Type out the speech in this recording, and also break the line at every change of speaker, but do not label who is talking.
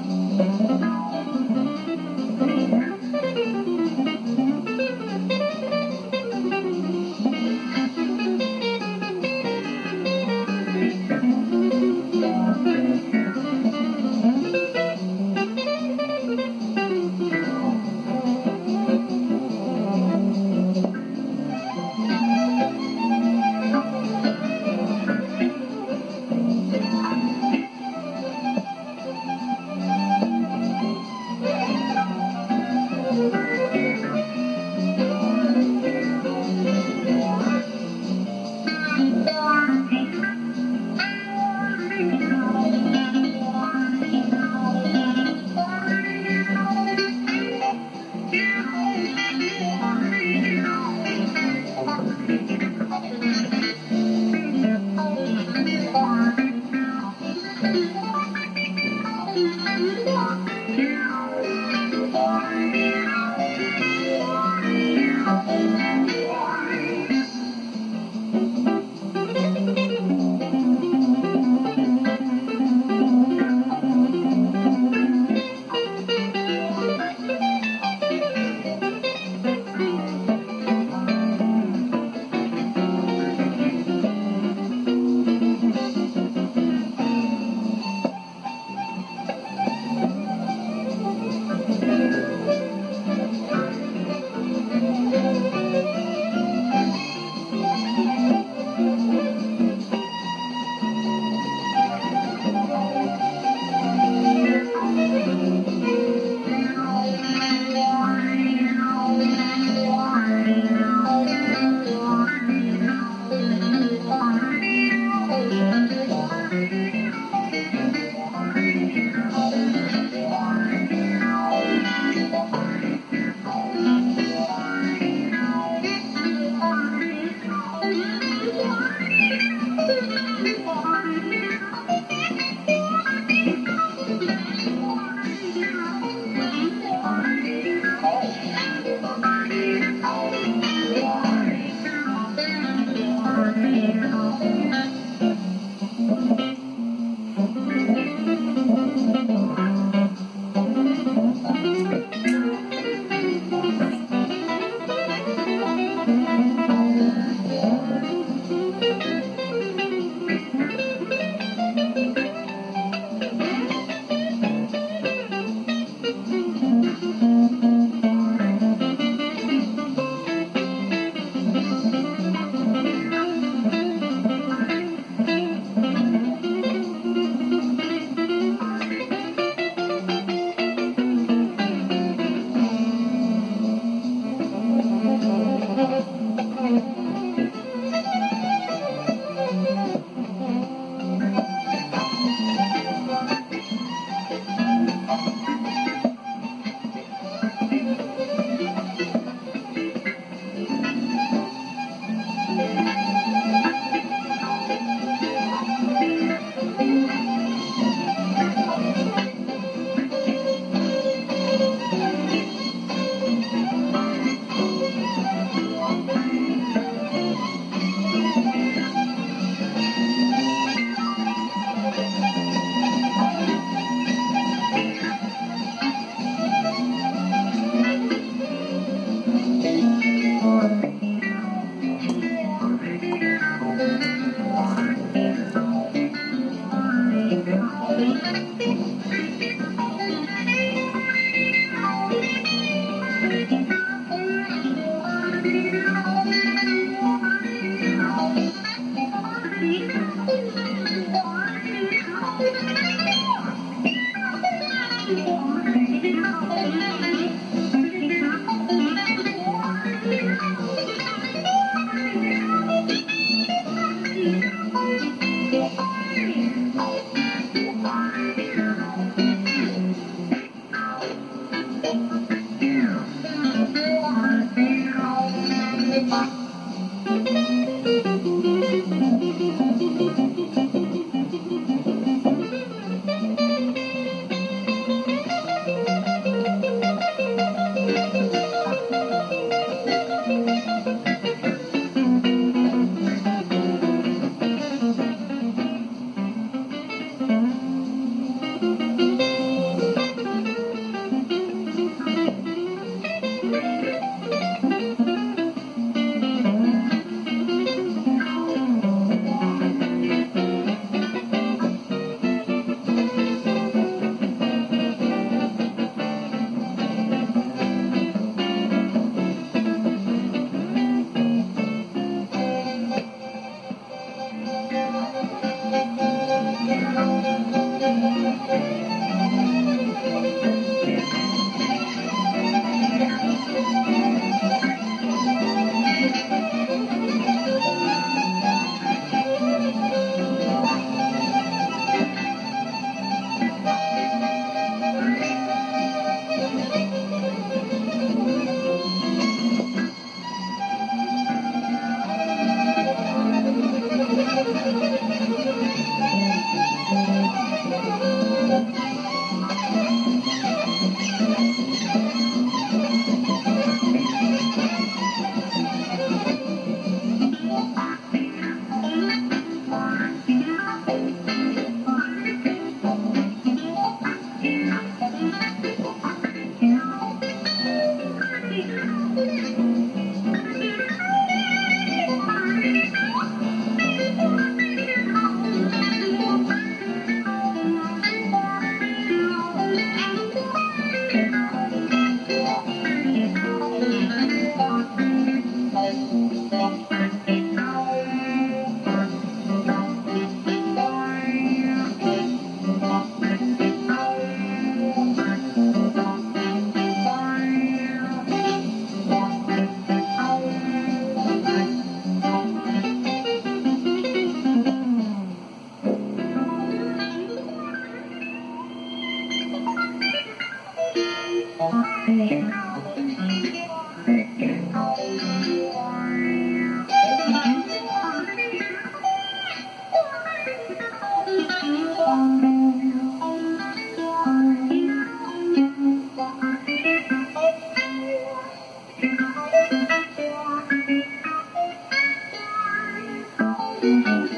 了。Thank you. Música